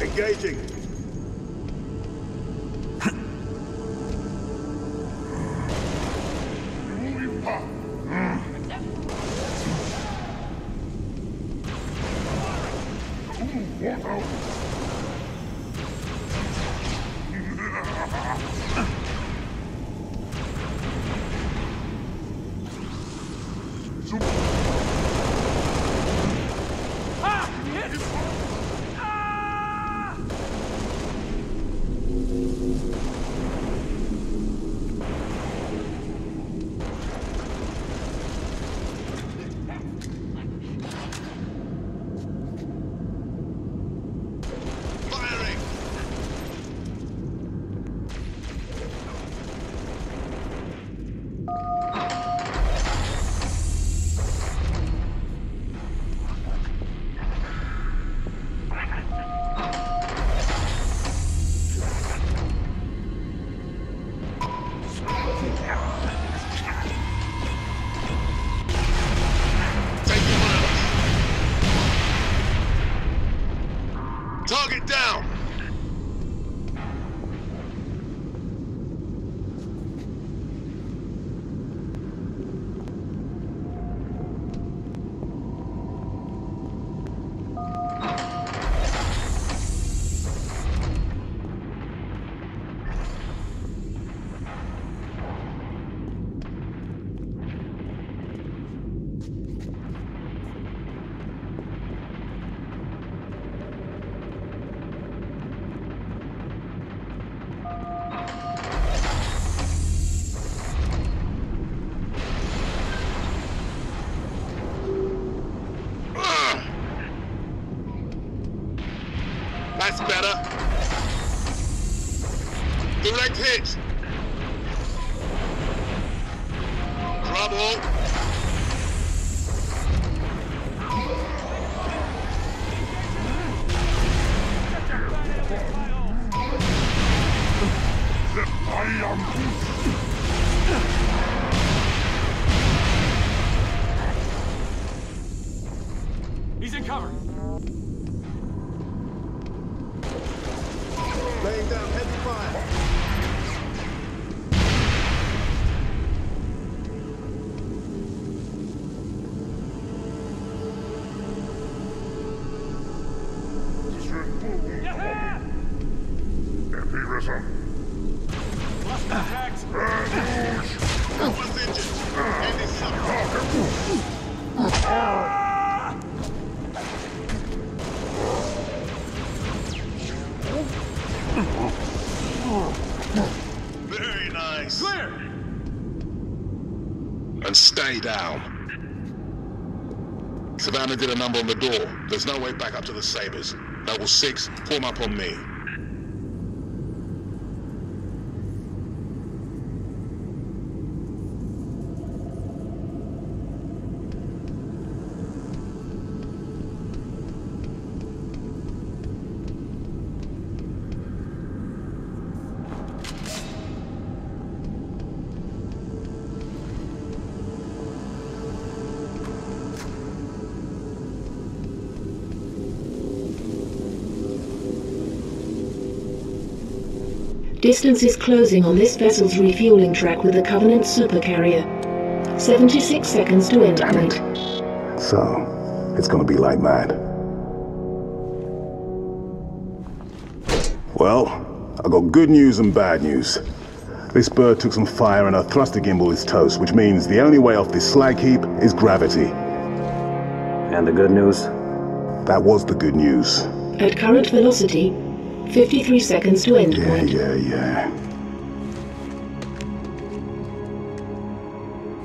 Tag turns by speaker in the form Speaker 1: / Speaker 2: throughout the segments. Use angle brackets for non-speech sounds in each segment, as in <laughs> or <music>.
Speaker 1: Engaging.
Speaker 2: Firing! <laughs> That's better. Direct hit. Trouble.
Speaker 3: He's in cover.
Speaker 1: Down heavy fire.
Speaker 2: One's injured. Andy suffering. Very nice.
Speaker 3: Clear.
Speaker 2: And stay down. Savannah did a number on the door. There's no way back up to the Sabres. Level 6, form up on me.
Speaker 4: Distance is closing on this vessel's refueling track with the Covenant supercarrier. 76 seconds to endpoint.
Speaker 5: So, it's gonna be like mad. Well, I got good news and bad news. This bird took some fire and our thruster gimbal is toast, which means the only way off this slag heap is gravity.
Speaker 6: And the good news?
Speaker 5: That was the good news.
Speaker 4: At current velocity, 53 seconds to end
Speaker 5: Yeah,
Speaker 4: endpoint.
Speaker 5: yeah, yeah.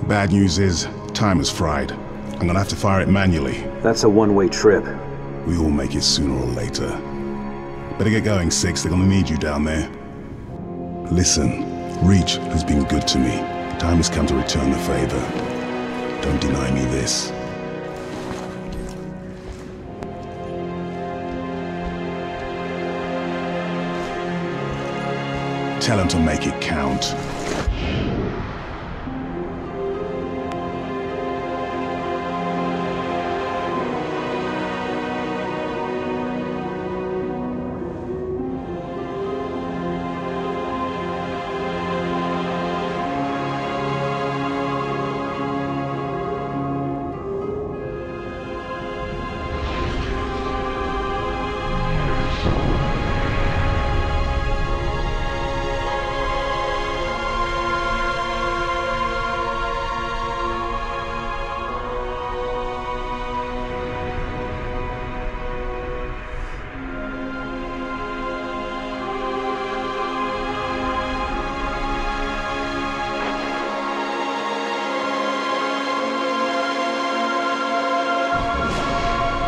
Speaker 5: Bad news is, time is fried. I'm gonna have to fire it manually.
Speaker 6: That's a one-way trip.
Speaker 5: We all make it sooner or later. Better get going, Six. They're gonna need you down there. Listen, Reach has been good to me. Time has come to return the favor. Don't deny me this. Tell him to make it count.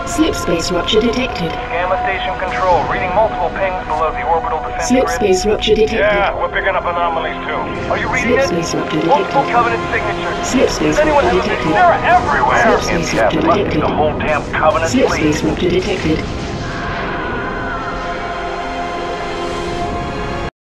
Speaker 4: Space rupture detected.
Speaker 7: Gamma station control, reading multiple pings below the orbital defense
Speaker 4: Slip
Speaker 7: grid.
Speaker 4: space rupture detected.
Speaker 8: Yeah, we're picking up anomalies too.
Speaker 7: Are you reading
Speaker 4: Slip
Speaker 7: it?
Speaker 4: space rupture
Speaker 7: Multiple
Speaker 4: detected.
Speaker 7: Covenant signatures.
Speaker 4: Slip space
Speaker 7: Does anyone
Speaker 4: rupture detected.
Speaker 7: They're everywhere.
Speaker 4: Slip space rupture detected.
Speaker 8: the whole damn Covenant
Speaker 4: Slip space rupture detected.